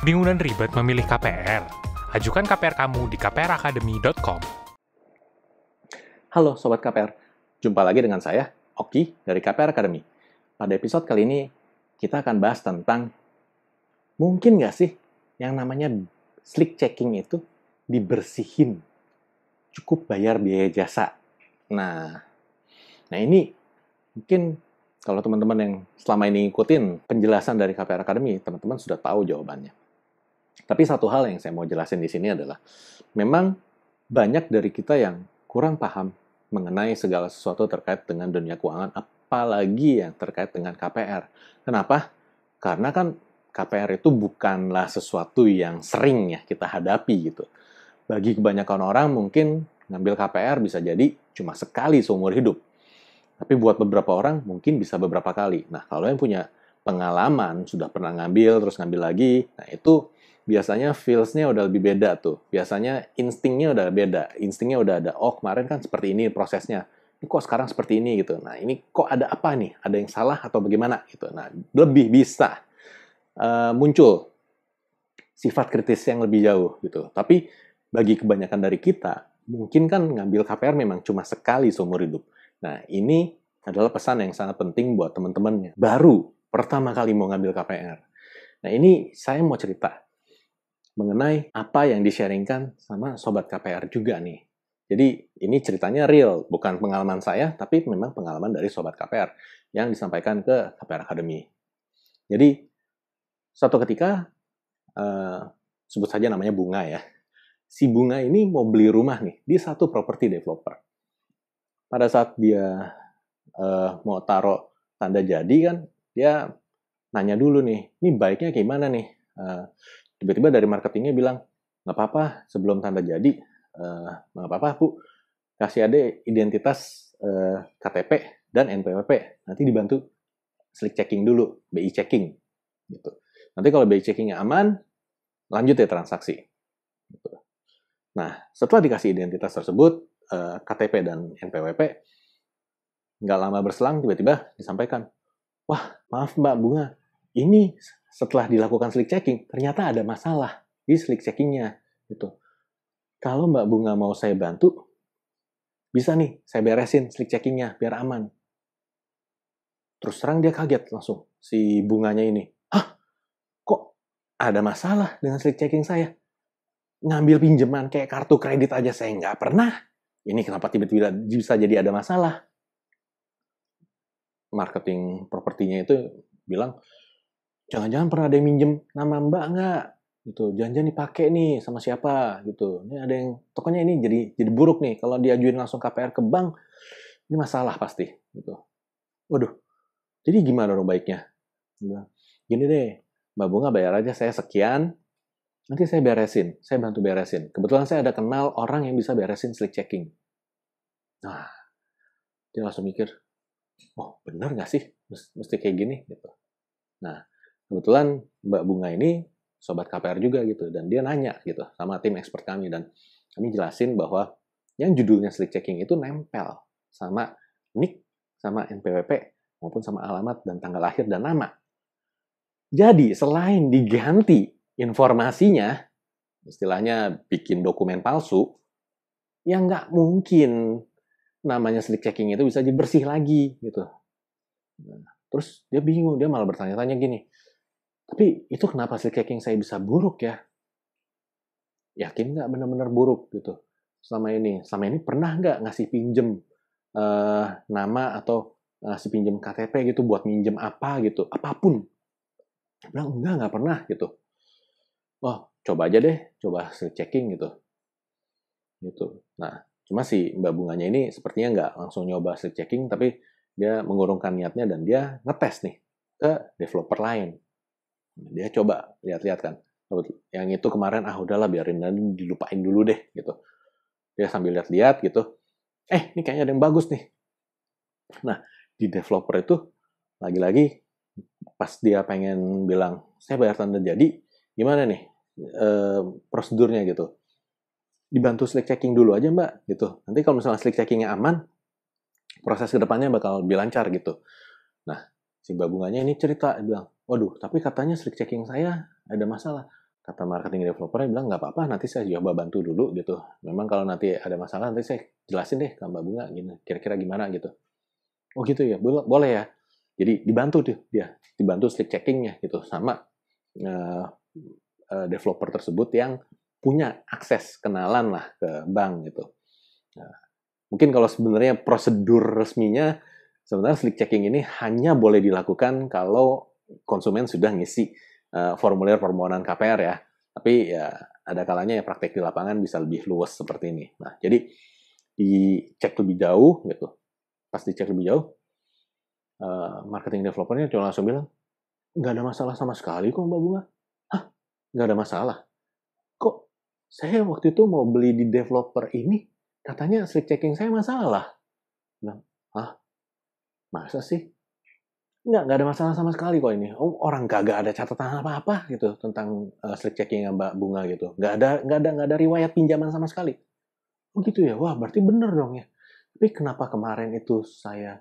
Bingung dan ribet memilih KPR? Ajukan KPR kamu di kpracademy.com. Halo Sobat KPR, jumpa lagi dengan saya, Oki dari KPR Academy. Pada episode kali ini, kita akan bahas tentang mungkin nggak sih yang namanya slick checking itu dibersihin? Cukup bayar biaya jasa. Nah, nah ini mungkin kalau teman-teman yang selama ini ikutin penjelasan dari KPR Academy, teman-teman sudah tahu jawabannya. Tapi satu hal yang saya mau jelasin di sini adalah, memang banyak dari kita yang kurang paham mengenai segala sesuatu terkait dengan dunia keuangan, apalagi yang terkait dengan KPR. Kenapa? Karena kan KPR itu bukanlah sesuatu yang sering ya kita hadapi gitu. Bagi kebanyakan orang mungkin ngambil KPR bisa jadi cuma sekali seumur hidup tapi buat beberapa orang mungkin bisa beberapa kali. Nah, kalau yang punya pengalaman, sudah pernah ngambil, terus ngambil lagi, nah itu biasanya feels-nya udah lebih beda tuh. Biasanya instingnya udah beda. Instingnya udah ada, oh kemarin kan seperti ini prosesnya. Ini kok sekarang seperti ini gitu. Nah, ini kok ada apa nih? Ada yang salah atau bagaimana gitu. Nah, lebih bisa uh, muncul sifat kritis yang lebih jauh gitu. Tapi bagi kebanyakan dari kita, mungkin kan ngambil KPR memang cuma sekali seumur hidup. Nah, ini adalah pesan yang sangat penting buat teman-teman baru pertama kali mau ngambil KPR. Nah, ini saya mau cerita mengenai apa yang di-sharingkan sama sobat KPR juga nih. Jadi, ini ceritanya real, bukan pengalaman saya, tapi memang pengalaman dari sobat KPR yang disampaikan ke KPR Academy. Jadi, suatu ketika, uh, sebut saja namanya Bunga ya. Si Bunga ini mau beli rumah nih di satu properti developer pada saat dia uh, mau taruh tanda jadi kan dia nanya dulu nih ini baiknya gimana nih uh, tiba-tiba dari marketingnya bilang nggak apa-apa sebelum tanda jadi uh, nggak apa-apa bu. Kasih ada identitas uh, KTP dan NPWP nanti dibantu slick checking dulu BI checking gitu. Nanti kalau BI checkingnya aman lanjut ya transaksi gitu. nah setelah dikasih identitas tersebut eh, KTP dan NPWP, nggak lama berselang tiba-tiba disampaikan, wah maaf Mbak Bunga, ini setelah dilakukan slick checking ternyata ada masalah di slick checkingnya gitu. Kalau Mbak Bunga mau saya bantu, bisa nih saya beresin slick checkingnya biar aman. Terus terang dia kaget langsung si bunganya ini. Hah? Kok ada masalah dengan slick checking saya? Ngambil pinjaman kayak kartu kredit aja saya nggak pernah ini kenapa tiba-tiba bisa jadi ada masalah? Marketing propertinya itu bilang, jangan-jangan pernah ada yang minjem nama mbak nggak? Gitu, jangan-jangan dipakai nih sama siapa? Gitu. Ini ada yang, tokonya ini jadi jadi buruk nih. Kalau diajuin langsung KPR ke bank, ini masalah pasti. Gitu. Waduh, jadi gimana dong baiknya? Gini deh, Mbak Bunga bayar aja saya sekian, Nanti saya beresin, saya bantu beresin. Kebetulan saya ada kenal orang yang bisa beresin slick checking. Nah, dia langsung mikir, oh benar nggak sih mesti kayak gini gitu. Nah, kebetulan Mbak Bunga ini sobat KPR juga gitu dan dia nanya gitu sama tim expert kami dan kami jelasin bahwa yang judulnya slick checking itu nempel sama NIK, sama NPWP maupun sama alamat dan tanggal lahir dan nama. Jadi selain diganti informasinya, istilahnya bikin dokumen palsu, ya nggak mungkin namanya slick checking itu bisa dibersih lagi gitu. Nah, terus dia bingung, dia malah bertanya-tanya gini, tapi itu kenapa slick checking saya bisa buruk ya? Yakin nggak benar-benar buruk gitu selama ini? Selama ini pernah nggak ngasih pinjem uh, nama atau ngasih pinjem KTP gitu buat minjem apa gitu, apa pun? bilang enggak, nggak pernah gitu oh coba aja deh, coba checking gitu. Gitu. Nah, cuma si Mbak Bunganya ini sepertinya nggak langsung nyoba checking, tapi dia mengurungkan niatnya dan dia ngetes nih ke developer lain. Dia coba lihat-lihat kan. Yang itu kemarin, ah udahlah biarin dan dilupain dulu deh gitu. Dia sambil lihat-lihat gitu. Eh, ini kayaknya ada yang bagus nih. Nah, di developer itu lagi-lagi pas dia pengen bilang, saya bayar tanda jadi, gimana nih uh, prosedurnya gitu dibantu slick checking dulu aja mbak gitu nanti kalau misalnya slick checkingnya aman proses ke depannya bakal lebih lancar gitu nah si mbak bunganya ini cerita bilang waduh tapi katanya slick checking saya ada masalah. Kata marketing developer bilang nggak apa-apa nanti saya coba bantu dulu gitu. Memang kalau nanti ada masalah nanti saya jelasin deh ke mbak bunga gini kira-kira gimana gitu. Oh gitu ya? Boleh boleh ya? Jadi dibantu tuh dia dibantu slick checkingnya gitu. Sama uh, uh, developer tersebut yang punya akses kenalan lah ke bank gitu. Nah, mungkin kalau sebenarnya prosedur resminya sebenarnya slick checking ini hanya boleh dilakukan kalau konsumen sudah ngisi uh, formulir permohonan KPR ya. Tapi ya ada kalanya ya praktek di lapangan bisa lebih luas seperti ini. Nah, jadi dicek lebih jauh gitu. Pas dicek lebih jauh, uh, marketing developernya cuma langsung bilang, nggak ada masalah sama sekali kok Mbak Bunga. Hah? Nggak ada masalah? Kok saya waktu itu mau beli di developer ini, katanya slick checking saya masalah. Bilang, hah? Masa sih? Nggak, nggak ada masalah sama sekali kok ini. Oh, orang kagak ada catatan apa-apa gitu tentang uh, slick checking Mbak Bunga gitu. Nggak ada, nggak ada, nggak ada riwayat pinjaman sama sekali. Oh gitu ya, wah berarti bener dong ya. Tapi kenapa kemarin itu saya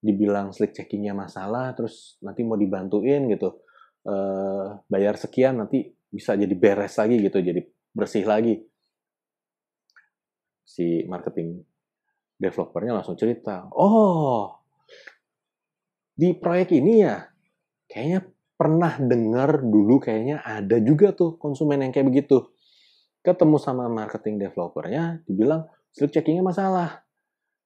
dibilang slick checkingnya masalah, terus nanti mau dibantuin gitu, uh, bayar sekian nanti bisa jadi beres lagi gitu, jadi bersih lagi. Si marketing developernya langsung cerita, oh di proyek ini ya kayaknya pernah dengar dulu kayaknya ada juga tuh konsumen yang kayak begitu. Ketemu sama marketing developernya, dibilang slip checkingnya masalah.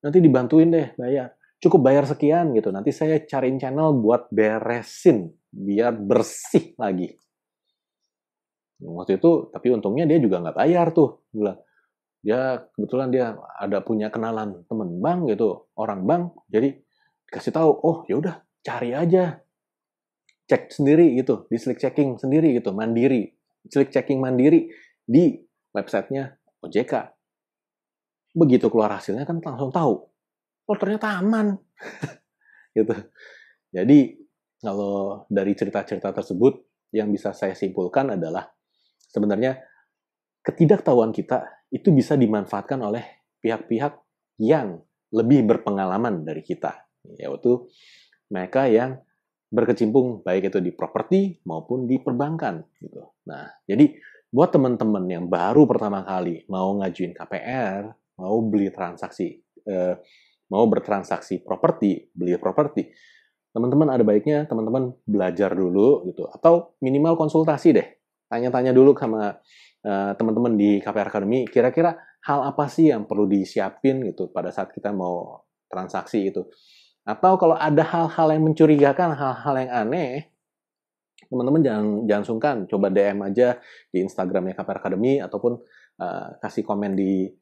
Nanti dibantuin deh bayar. Cukup bayar sekian gitu. Nanti saya cariin channel buat beresin biar bersih lagi. Waktu itu, tapi untungnya dia juga nggak bayar tuh. Bilang, dia kebetulan dia ada punya kenalan temen bank gitu, orang bank. Jadi kasih tahu oh ya udah cari aja. Cek sendiri gitu di slick checking sendiri gitu mandiri. Slick checking mandiri di websitenya OJK begitu keluar hasilnya kan langsung tahu oh ternyata aman. Gitu. Jadi kalau dari cerita-cerita tersebut yang bisa saya simpulkan adalah sebenarnya ketidaktahuan kita itu bisa dimanfaatkan oleh pihak-pihak yang lebih berpengalaman dari kita yaitu mereka yang berkecimpung baik itu di properti maupun di perbankan gitu. Nah, jadi buat teman-teman yang baru pertama kali mau ngajuin KPR, mau beli transaksi eh, mau bertransaksi properti, beli properti, teman-teman ada baiknya teman-teman belajar dulu gitu atau minimal konsultasi deh. Tanya-tanya dulu sama uh, teman-teman di KPR Academy, kira-kira hal apa sih yang perlu disiapin gitu pada saat kita mau transaksi itu. Atau kalau ada hal-hal yang mencurigakan, hal-hal yang aneh, teman-teman jangan jangan sungkan, coba DM aja di Instagramnya KPR Academy ataupun uh, kasih komen di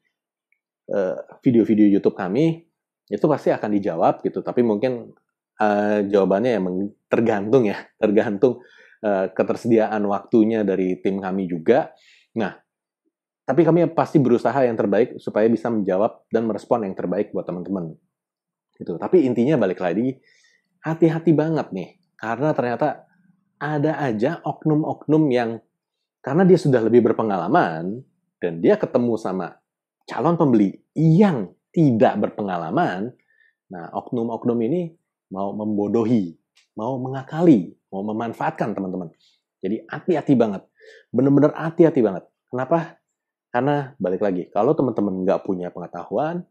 eh, video-video YouTube kami, itu pasti akan dijawab gitu. Tapi mungkin uh, jawabannya yang tergantung ya, tergantung uh, ketersediaan waktunya dari tim kami juga. Nah, tapi kami pasti berusaha yang terbaik supaya bisa menjawab dan merespon yang terbaik buat teman-teman gitu. Tapi intinya balik lagi, hati-hati banget nih. Karena ternyata ada aja oknum-oknum yang karena dia sudah lebih berpengalaman dan dia ketemu sama calon pembeli yang tidak berpengalaman, nah oknum-oknum ini mau membodohi, mau mengakali, mau memanfaatkan teman-teman. Jadi hati-hati banget, bener-bener hati-hati banget. Kenapa? Karena balik lagi, kalau teman-teman nggak punya pengetahuan,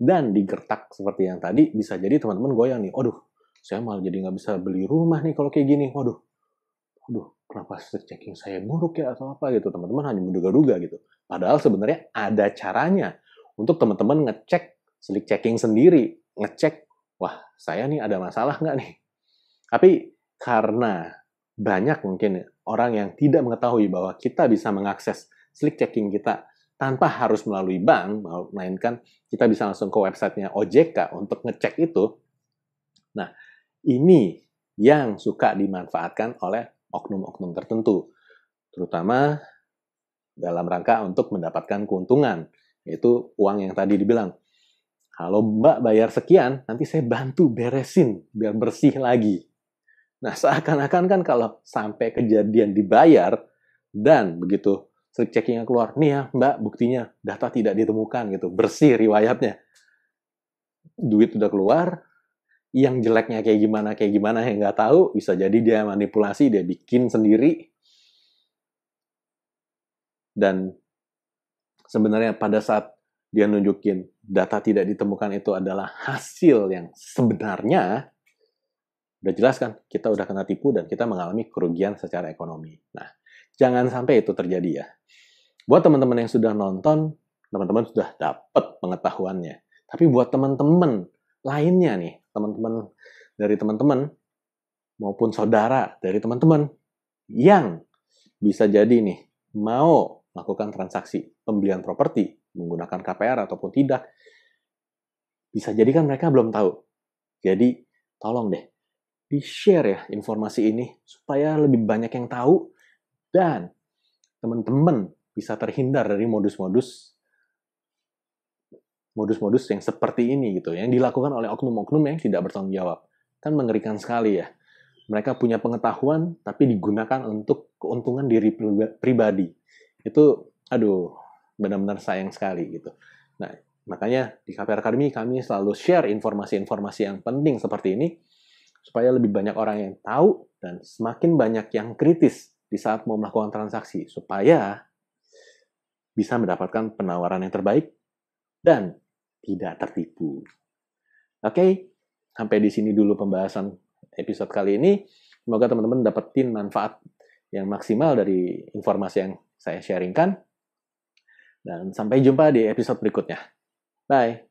dan digertak seperti yang tadi bisa jadi teman-teman goyang nih aduh saya malah jadi nggak bisa beli rumah nih kalau kayak gini. Waduh waduh kenapa checking saya buruk ya atau apa? Gitu teman-teman hanya menduga-duga gitu. Padahal sebenarnya ada caranya untuk teman-teman ngecek slick checking sendiri ngecek wah saya nih ada masalah nggak nih? Tapi karena banyak mungkin orang yang tidak mengetahui bahwa kita bisa mengakses slick checking kita tanpa harus melalui bank, melainkan kita bisa langsung ke websitenya OJK untuk ngecek itu. Nah, ini yang suka dimanfaatkan oleh oknum-oknum tertentu, terutama dalam rangka untuk mendapatkan keuntungan, yaitu uang yang tadi dibilang. Kalau Mbak bayar sekian, nanti saya bantu beresin biar bersih lagi. Nah, seakan-akan kan kalau sampai kejadian dibayar dan begitu slip checking yang keluar. Nih ya, Mbak, buktinya data tidak ditemukan gitu, bersih riwayatnya. Duit udah keluar, yang jeleknya kayak gimana kayak gimana yang nggak tahu, bisa jadi dia manipulasi, dia bikin sendiri. Dan sebenarnya pada saat dia nunjukin data tidak ditemukan itu adalah hasil yang sebenarnya, udah jelas kan, kita udah kena tipu dan kita mengalami kerugian secara ekonomi. Nah, jangan sampai itu terjadi ya. Buat teman-teman yang sudah nonton, teman-teman sudah dapat pengetahuannya. Tapi buat teman-teman lainnya nih, teman-teman dari teman-teman maupun saudara dari teman-teman yang bisa jadi nih mau melakukan transaksi pembelian properti menggunakan KPR ataupun tidak, bisa jadi kan mereka belum tahu. Jadi tolong deh di-share ya informasi ini supaya lebih banyak yang tahu dan teman-teman bisa terhindar dari modus-modus modus-modus yang seperti ini gitu yang dilakukan oleh oknum-oknum yang tidak bertanggung jawab. Kan mengerikan sekali ya. Mereka punya pengetahuan tapi digunakan untuk keuntungan diri pribadi. Itu aduh benar-benar sayang sekali gitu. Nah makanya di KPR Academy kami selalu share informasi-informasi yang penting seperti ini supaya lebih banyak orang yang tahu dan semakin banyak yang kritis di saat mau melakukan transaksi supaya bisa mendapatkan penawaran yang terbaik dan tidak tertipu. Oke, sampai di sini dulu pembahasan episode kali ini. Semoga teman-teman dapetin manfaat yang maksimal dari informasi yang saya sharingkan. Dan sampai jumpa di episode berikutnya. Bye.